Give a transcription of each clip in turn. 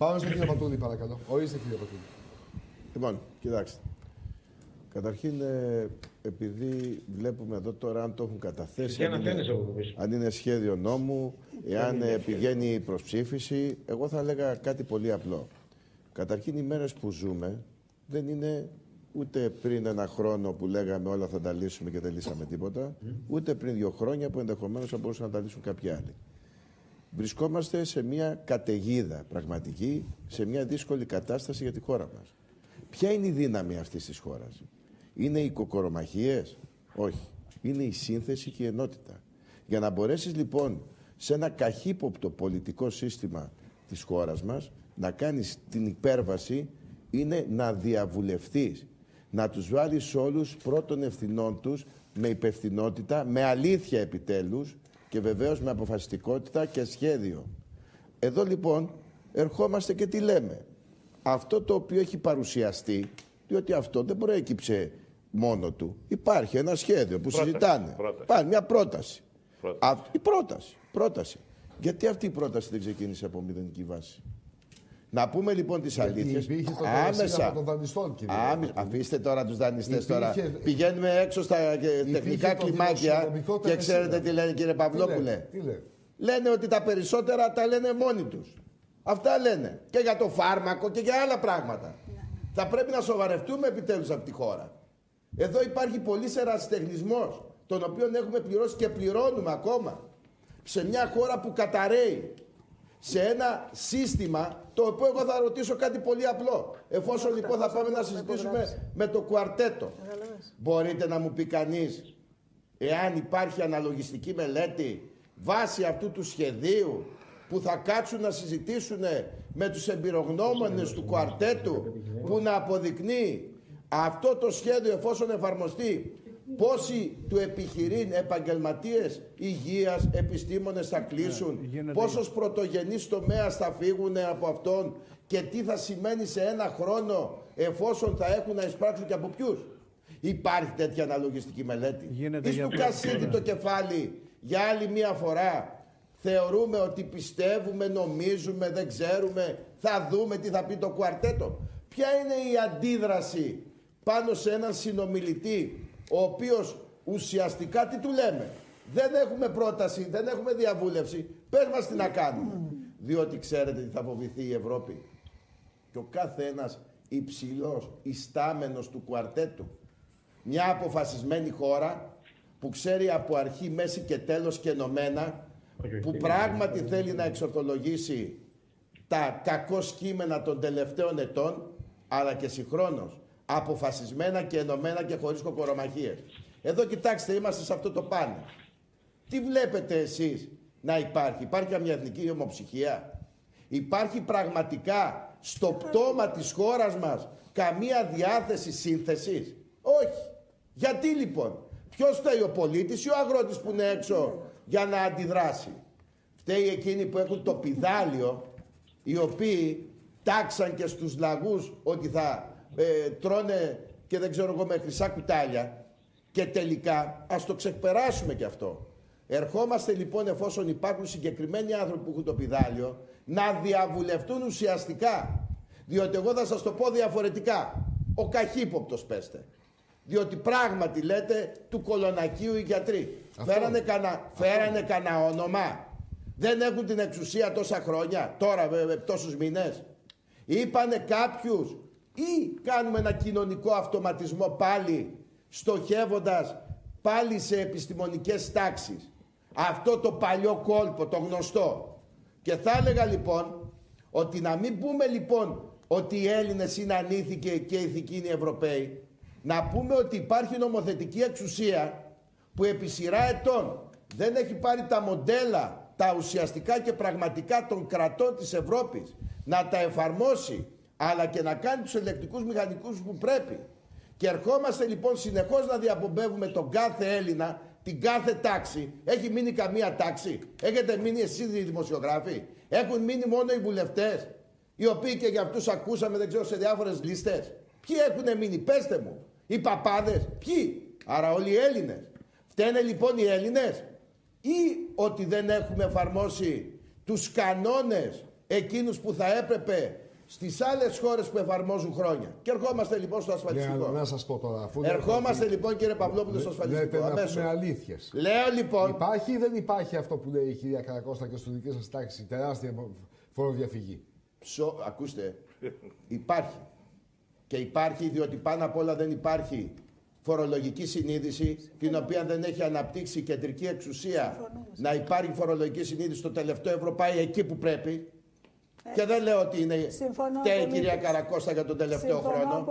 Πάμε στον κύριο Πατούλη, παρακαλώ. Ορίστε, κύριε Πατούλη. Λοιπόν, κοιτάξτε. Καταρχήν, ε, επειδή βλέπουμε εδώ τώρα αν το έχουν καταθέσει, αν είναι, αν είναι σχέδιο νόμου, εάν ε, πηγαίνει προς ψήφιση, εγώ θα έλεγα κάτι πολύ απλό. Καταρχήν, οι μέρες που ζούμε δεν είναι ούτε πριν ένα χρόνο που λέγαμε όλα θα τα λύσουμε και δεν λύσαμε τίποτα, ούτε πριν δύο χρόνια που ενδεχομένως θα μπορούσαν να τα λύσουν κάποιοι άλλοι. Βρισκόμαστε σε μια καταιγίδα πραγματική, σε μια δύσκολη κατάσταση για τη χώρα μας. Ποια είναι η δύναμη αυτής της χώρας; Είναι οι κοκορομαχίες; Όχι. Είναι η σύνθεση και η ενότητα. Για να μπορέσεις λοιπόν σε ένα καχύποπτο πολιτικό σύστημα της χώρας μας να κάνεις την υπέρβαση είναι να διαβουλευτείς. Να τους βάλεις όλους πρώτων ευθυνών τους με υπευθυνότητα, με αλήθεια επιτέλους και βεβαίως με αποφασιστικότητα και σχέδιο. Εδώ λοιπόν ερχόμαστε και τι λέμε. Αυτό το οποίο έχει παρουσιαστεί, διότι αυτό δεν προέκυψε μόνο του. Υπάρχει ένα σχέδιο που συζητάνε. Υπάρχει μια πρόταση. η πρόταση. Πρόταση. Γιατί αυτή η πρόταση δεν ξεκίνησε από μηδενική βάση; Να πούμε λοιπόν τις αλήθειες. Άμεσα. Από τον δανειστών, κύριε. Άμεσα. Αφήστε τώρα τους δανειστές τώρα. Πηγαίνουμε έξω στα τεχνικά κλιμάκια και ξέρετε τι λένε, κύριε Παυλόπουλε; Τι λένε; Λένε ότι τα περισσότερα τα λένε μόνοι τους. Αυτά λένε. Και για το φάρμακο και για άλλα πράγματα. Θα πρέπει να σοβαρευτούμε επιτέλους από τη χώρα. Εδώ υπάρχει πολύ ερασιτεχνισμό, τον οποίο έχουμε πληρώσει και πληρώνουμε ακόμα. Σε μια χώρα που καταραίει. Σε ένα σύστημα το οποίο εγώ θα ρωτήσω κάτι πολύ απλό. Εφόσον λοιπόν θα πάμε να συζητήσουμε με το κουαρτέτο. Μπορείτε να μου πει κανείς εάν υπάρχει αναλογιστική μελέτη βάσει αυτού του σχεδίου που θα κάτσουν να συζητήσουν με τους εμπειρογνώμονες του κουαρτέτου που να αποδεικνύει αυτό το σχέδιο εφόσον εφαρμοστεί πόσοι του επιχειρήν επαγγελματίες υγείας, επιστήμονες θα κλείσουν, ναι, πόσος πρωτογενής τομέας θα φύγουν από αυτόν και τι θα σημαίνει σε ένα χρόνο εφόσον θα έχουν να εισπράξουν και από ποιους. Υπάρχει τέτοια αναλογιστική μελέτη. Γίνεται του κασίδι το κεφάλι για άλλη μία φορά. Θεωρούμε ότι πιστεύουμε, νομίζουμε, δεν ξέρουμε, θα δούμε τι θα πει το κουαρτέτο. Ποια είναι η αντίδραση πάνω σε έναν συνομιλητή ο οποίος ουσιαστικά τι του λέμε. Δεν έχουμε πρόταση, δεν έχουμε διαβούλευση. Πες μας τι να κάνουμε. Διότι ξέρετε τι θα φοβηθεί η Ευρώπη. Και ο κάθε ένας υψηλός, ιστάμενος του κουαρτέτου. Μια αποφασισμένη χώρα που ξέρει από αρχή, μέση και τέλος και ενωμένα που πράγματι θέλει να εξορθολογήσει τα κακό κείμενα των τελευταίων ετών αλλά και συγχρόνως αποφασισμένα και ενωμένα και χωρίς κοκορομαχίες. Εδώ κοιτάξτε, είμαστε σε αυτό το πάνελ. Τι βλέπετε εσείς να υπάρχει; Υπάρχει μια εθνική ομοψυχία; Υπάρχει πραγματικά στο πτώμα της χώρας μας καμία διάθεση σύνθεσης; Όχι. Γιατί λοιπόν; Ποιος φταίει; Ο πολίτης ή ο αγρότης που είναι έξω για να αντιδράσει; Φταίει εκείνοι που έχουν το πιδάλιο οι οποίοι τάξαν και στους λαγούς ότι θα ε, τρώνε και δεν ξέρω εγώ με χρυσά κουτάλια και τελικά ας το ξεπεράσουμε και αυτό. Ερχόμαστε λοιπόν εφόσον υπάρχουν συγκεκριμένοι άνθρωποι που έχουν το πιδάλιο να διαβουλευτούν ουσιαστικά. Διότι εγώ θα σας το πω διαφορετικά. Ο καχύποπτος πέστε. Διότι πράγματι λέτε του κολονακίου οι γιατροί. Φέρανε κανένα φέρανε κανα όνομα. Δεν έχουν την εξουσία τόσα χρόνια, τώρα με, τόσους μήνες. Είπανε κάποιους ή κάνουμε ένα κοινωνικό αυτοματισμό πάλι στοχεύοντας πάλι σε επιστημονικές τάξεις. Αυτό το παλιό κόλπο, το γνωστό. Και θα έλεγα λοιπόν ότι να μην πούμε λοιπόν ότι οι Έλληνες είναι ανήθικοι και ηθικοί είναι οι Ευρωπαίοι. Να πούμε ότι υπάρχει νομοθετική εξουσία που επί σειρά ετών δεν έχει πάρει τα μοντέλα, τα ουσιαστικά και πραγματικά των κρατών της Ευρώπης να τα εφαρμόσει αλλά και να κάνει τους ελεκτικούς μηχανικούς που πρέπει. Και ερχόμαστε λοιπόν συνεχώς να διαπομπεύουμε τον κάθε Έλληνα, την κάθε τάξη. Έχει μείνει καμία τάξη; Έχετε μείνει εσείς οι δημοσιογράφοι; Έχουν μείνει μόνο οι βουλευτές, οι οποίοι και για αυτούς ακούσαμε δεν ξέρω σε διάφορες λίστες. Ποιοι έχουν μείνει, πέστε μου. Οι παπάδες, ποιοι; Άρα όλοι οι Έλληνες. Φταίνε λοιπόν οι Έλληνες; Ή ότι δεν έχουμε εφαρμόσει τους κανόνες εκείνους που θα έπρεπε στις άλλες χώρες που εφαρμόζουν χρόνια. Και ερχόμαστε λοιπόν στο ασφαλιστικό. Για να σας πω τώρα. Αφού ερχόμαστε λοιπόν κύριε Παυλόπουλο στο ασφαλιστικό. Λέτε να πούμε αλήθειες. Λέω λοιπόν. Υπάρχει ή δεν υπάρχει αυτό που λέει η κυρία Καρακώστα και στο δική σας τάξη, τεράστια φοροδιαφυγή; Ψο, ακούστε, υπάρχει. Και υπάρχει διότι πάνω απ' όλα δεν υπάρχει φορολογική συνείδηση, την οποία δεν έχει αναπτύξει η κεντρική εξουσία να υπάρχει φορολογική συνείδηση. Το τελευταίο ευρώ πάει εκεί που πρέπει. Και δεν λέω ότι είναι η κυρία Καρακώστα για τον τελευταίο χρόνο.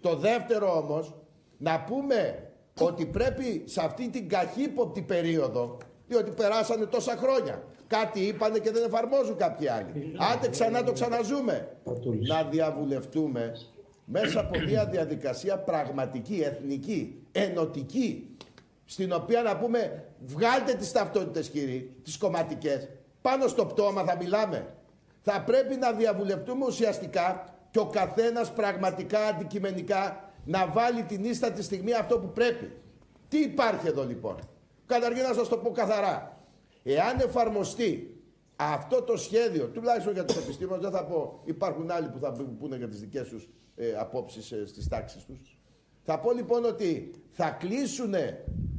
Το δεύτερο όμως, να πούμε ότι πρέπει σε αυτή την καχύποπτη περίοδο, διότι περάσανε τόσα χρόνια, κάτι είπανε και δεν εφαρμόζουν κάποιοι άλλοι. Άντε ξανά το ξαναζούμε. Να διαβουλευτούμε μέσα από μια διαδικασία πραγματική, εθνική, ενωτική, στην οποία να πούμε βγάλτε τις ταυτότητες κύριοι, τις κομματικές, πάνω στο πτώμα θα μιλάμε. Θα πρέπει να διαβουλευτούμε ουσιαστικά και ο καθένας πραγματικά, αντικειμενικά, να βάλει την ίστατη στιγμή αυτό που πρέπει. Τι υπάρχει εδώ λοιπόν; Καταρχήν να σας το πω καθαρά. Εάν εφαρμοστεί αυτό το σχέδιο, τουλάχιστον για τους επιστήμονες, δεν θα πω, υπάρχουν άλλοι που θα πούνε για τις δικές τους ε, απόψεις ε, στις τάξεις τους. Θα πω λοιπόν ότι θα κλείσουν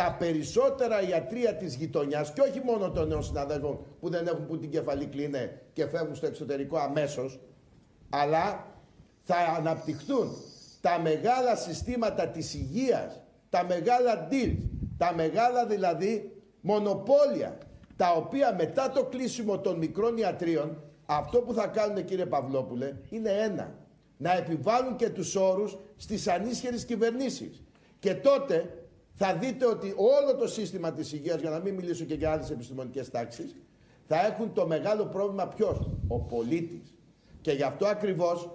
τα περισσότερα ιατρία της γειτονιάς και όχι μόνο των νέων συναδέλφων που δεν έχουν που την κεφαλή κλείνε και φεύγουν στο εξωτερικό αμέσως, αλλά θα αναπτυχθούν τα μεγάλα συστήματα της υγείας, τα μεγάλα deals, τα μεγάλα δηλαδή μονοπόλια, τα οποία μετά το κλείσιμο των μικρών ιατρίων, αυτό που θα κάνουν κύριε Παυλόπουλε είναι ένα να επιβάλλουν και τους όρους στις ανίσχυρες κυβερνήσεις. Και τότε θα δείτε ότι όλο το σύστημα της υγείας, για να μην μιλήσω και για άλλες επιστημονικές τάξεις, θα έχουν το μεγάλο πρόβλημα ποιος, ο πολίτης. Και γι' αυτό ακριβώς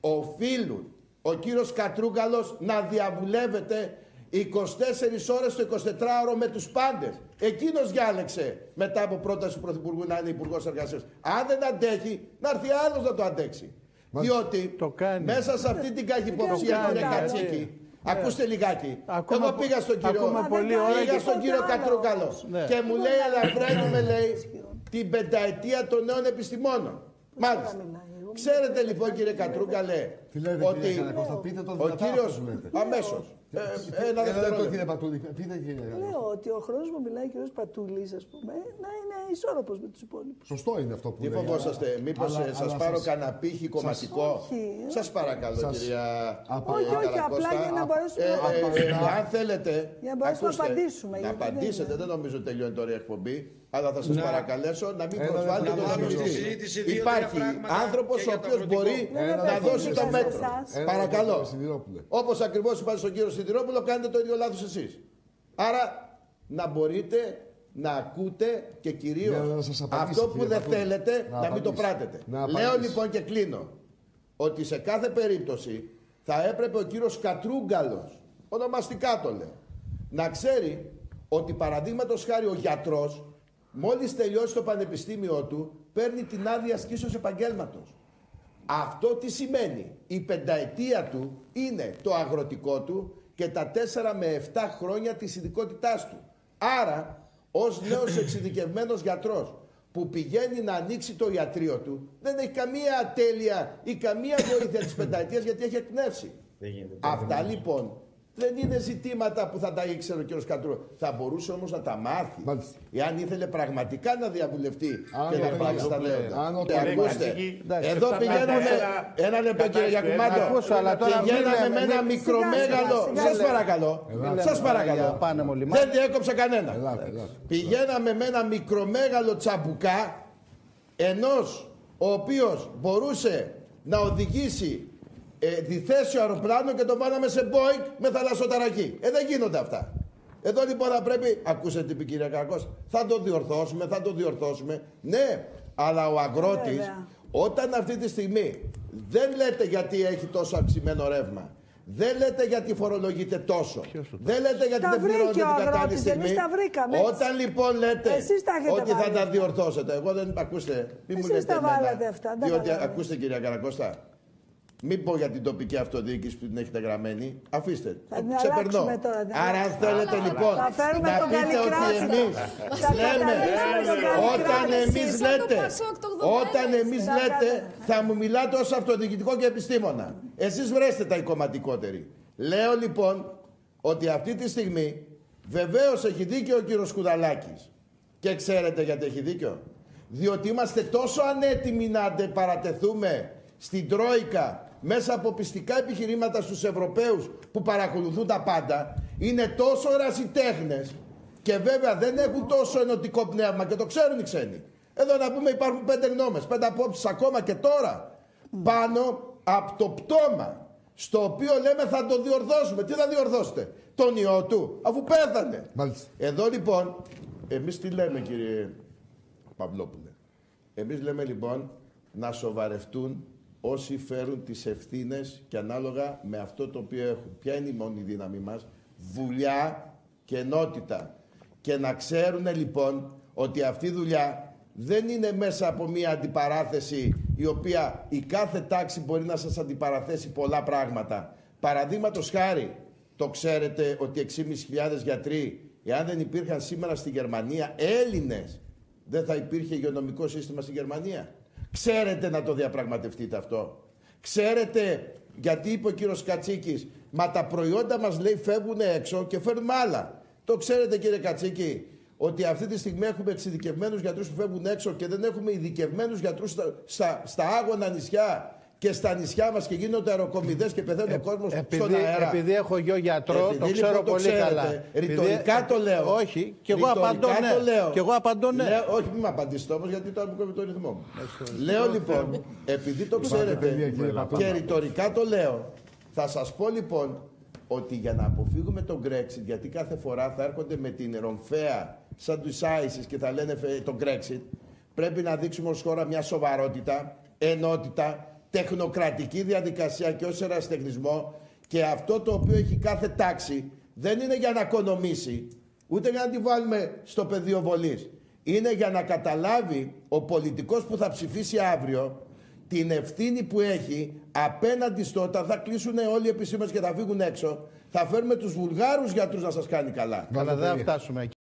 οφείλουν ο κύριος Κατρούγκαλος να διαβουλεύεται 24 ώρες το 24ωρο με τους πάντες. Εκείνος διάλεξε μετά από πρόταση του Πρωθυπουργού να είναι Υπουργός Εργασίας. Αν δεν αντέχει, να έρθει άλλος να το αντέξει. Διότι μέσα σε αυτή την καχυποψία, κύριε Κατσίκη, Ακούστε λιγάκι. Εγώ πήγα στον κύριο, πήγα στον κύριο Κατρούκαλο ναι. και μου λέει ελαφραίνουμε λέει την πενταετία των νέων επιστημόνων. Μάλιστα. Ξέρετε λοιπόν κύριε Κατρούκαλε ότι ο κύριος αμέσως ε, ένα δευτερόλεπτο. κύριε Πατούλη. Πείτε, κύριε Λέω ότι ο χρόνος που μιλάει ο κύριος Πατούλης, ας πούμε, να είναι ισόρροπος με τους υπόλοιπους. Σωστό είναι αυτό που λέτε. Τι φοβόσαστε, μήπως ε, σας πάρω κανένα πύχη κομματικό; Σας παρακαλώ, κυρία Όχι, όχι, απλά για να μπορέσουμε να Αν θέλετε. Για να μπορέσουμε να απαντήσουμε. Να απαντήσετε, δεν νομίζω ότι τελειώνει τώρα η εκπομπή. Αλλά θα σας παρακαλέσω να μην προσβάλλετε τον ομιλητή. Υπάρχει άνθρωπος ο οποίος μπορεί να δώσει το μέτρο. Παρακαλώ. Όπως ακριβώς είπατε στον κύριο Σιδηρόπουλο, κάνετε το ίδιο λάθος εσείς. Άρα να μπορείτε να ακούτε και κυρίως αυτό που δεν θέλετε να, μην το πράτετε. Λέω λοιπόν και κλείνω ότι σε κάθε περίπτωση θα έπρεπε ο κύριος Κατρούγκαλος, ονομαστικά το λέω, να ξέρει ότι παραδείγματος χάρη ο γιατρός μόλις τελειώσει το πανεπιστήμιο του παίρνει την άδεια ασκήσεως επαγγέλματος. Αυτό τι σημαίνει. Η πενταετία του είναι το αγροτικό του και τα 4 με 7 χρόνια της ειδικότητάς του. Άρα, ως νέος εξειδικευμένος γιατρός που πηγαίνει να ανοίξει το ιατρείο του, δεν έχει καμία τέλεια ή καμία βοήθεια της πενταετίας γιατί έχει εκπνεύσει. Αυτά λοιπόν δεν είναι ζητήματα που θα τα ήξερε ο κ. Κατρού. Θα μπορούσε όμως να τα μάθει. Μάλιστα. Εάν ήθελε πραγματικά να διαβουλευτεί και να πράξει τα δέοντα. Ακούστε, εδώ πηγαίναμε. Ένα λεπτό κύριε Γιακουμάτο. Πηγαίναμε με ένα μικρομέγαλο. Σας παρακαλώ. Σας παρακαλώ. Δεν διέκοψε κανένα. Πηγαίναμε με ένα μικρομέγαλο τσαμπουκά ενός ο οποίος μπορούσε να οδηγήσει ε, διθέσιο αεροπλάνο και το βάλαμε σε Boeing με θαλασσοταρακή. Ε, δεν γίνονται αυτά. Εδώ λοιπόν θα πρέπει, ακούσατε την κυρία Καρακός, θα το διορθώσουμε, θα το διορθώσουμε. Ναι, αλλά ο αγρότης, όταν αυτή τη στιγμή δεν λέτε γιατί έχει τόσο αυξημένο ρεύμα, δεν λέτε γιατί φορολογείτε τόσο. Δεν λέτε γιατί τα δεν πληρώνετε την κατάλληλη στιγμή. Τα βρήκαμε, Όταν λοιπόν λέτε ότι θα τα διορθώσετε, εγώ δεν ακούστε. Μην μου λέτε τα βάλατε αυτά. Διότι ακούστε κυρία Καρακώστα, Μην πω για την τοπική αυτοδιοίκηση που την έχετε γραμμένη. Αφήστε. Θα την Ξεπερνώ. αλλάξουμε τώρα, την Άρα, αν αλλάξουμε. θέλετε Καλά, λοιπόν Θα φέρουμε να τον πείτε ότι Καλλικράτη. εμείς Θα λέμε, καταλάβουμε τον Καλλικράτη. όταν εμεί Εσείς από το λέτε, Πασόκ το 81 όταν εμείς Θα λέτε, κάνετε. θα μου μιλάτε ως αυτοδιοικητικό και επιστήμονα. Εσείς βρέστε τα οι κομματικότεροι. Λέω λοιπόν ότι αυτή τη στιγμή βεβαίως έχει δίκιο ο κύριος Κουδαλάκη. Και ξέρετε γιατί έχει δίκιο; Διότι είμαστε τόσο ανέτοιμοι να αντεπαρατεθούμε στην Τρόικα μέσα από πιστικά επιχειρήματα στους Ευρωπαίους που παρακολουθούν τα πάντα. Είναι τόσο ερασιτέχνες και βέβαια δεν έχουν τόσο ενωτικό πνεύμα και το ξέρουν οι ξένοι. Εδώ να πούμε υπάρχουν πέντε γνώμες, πέντε απόψεις ακόμα και τώρα πάνω από το πτώμα στο οποίο λέμε θα το διορθώσουμε. Τι θα διορθώσετε, τον ιό του, αφού πέθανε. Μάλιστα. Εδώ λοιπόν, εμείς τι λέμε κύριε Παυλόπουλε; Εμείς λέμε λοιπόν να σοβαρευτούν όσοι φέρουν τις ευθύνες και ανάλογα με αυτό το οποίο έχουν. Ποια είναι η μόνη δύναμη μας; Δουλειά και ενότητα. Και να ξέρουν λοιπόν ότι αυτή η δουλειά δεν είναι μέσα από μια αντιπαράθεση η οποία η κάθε τάξη μπορεί να σας αντιπαραθέσει πολλά πράγματα. Παραδείγματος χάρη, το ξέρετε ότι 6.500 γιατροί, εάν δεν υπήρχαν σήμερα στη Γερμανία Έλληνες, δεν θα υπήρχε υγειονομικό σύστημα στη Γερμανία. Ξέρετε να το διαπραγματευτείτε αυτό. Ξέρετε γιατί είπε ο κύριος Κατσίκης, μα τα προϊόντα μας λέει φεύγουν έξω και φέρνουμε άλλα. Το ξέρετε κύριε Κατσίκη, ότι αυτή τη στιγμή έχουμε εξειδικευμένους γιατρούς που φεύγουν έξω και δεν έχουμε ειδικευμένους γιατρούς στα, στα, στα άγωνα νησιά και στα νησιά μας και γίνονται αεροκομιδές και πεθαίνει ο κόσμος στον Ε, επειδή, αέρα. επειδή έχω γιο γιατρό, Επειδή το λοιπόν ξέρω το πολύ ξέρετε, καλά. Ρητορικά Επειδή- το λέω. Όχι, και εγώ Ρητορικά απαντώ ναι. το λέω. Και εγώ απαντώ ναι. Λέω, όχι, μην με απαντήσετε όμως, γιατί τώρα μου κόβει το ρυθμό μου. λέω λοιπόν, επειδή το παιδιά, ξέρετε κύριε Πατώνα. και ρητορικά το λέω, θα σας πω λοιπόν ότι για να αποφύγουμε τον Brexit, γιατί κάθε φορά θα έρχονται με την ρομφαία σαν τους ISIS και θα λένε φε- τον Brexit, πρέπει να δείξουμε ως χώρα μια σοβαρότητα, ενότητα, τεχνοκρατική διαδικασία και ως ερασιτεχνισμό και αυτό το οποίο έχει κάθε τάξη δεν είναι για να οικονομήσει, ούτε για να τη βάλουμε στο πεδίο βολής. Είναι για να καταλάβει ο πολιτικός που θα ψηφίσει αύριο την ευθύνη που έχει απέναντι στο όταν θα κλείσουν όλοι οι επισήμες και θα φύγουν έξω, θα φέρουμε τους Βουλγάρους γιατρούς να σας κάνει καλά. Αλλά δεν θα Βαλτέρη. φτάσουμε εκεί.